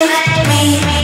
me